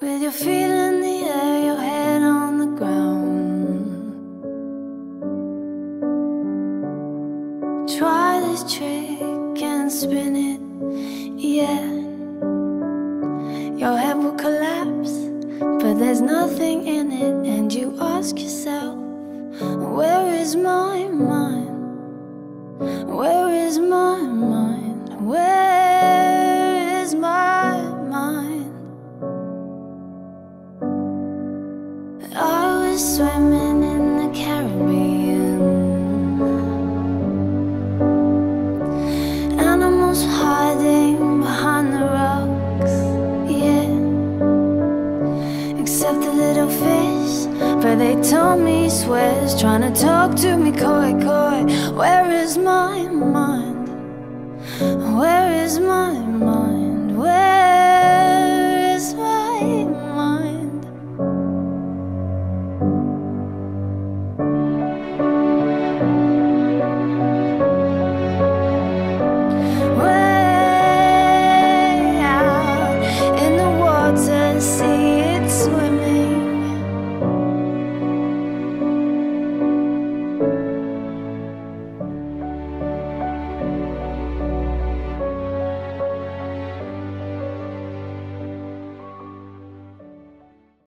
With your feet in the air, your head on the ground. Try this trick and spin it, yeah. Your head will collapse, but there's nothing in it, and you ask yourself, Where is my mind? Swimming in the Caribbean. Animals hiding behind the rocks, yeah. Except the little fish, but they told me swears, trying to talk to me, coy, coy. Where is my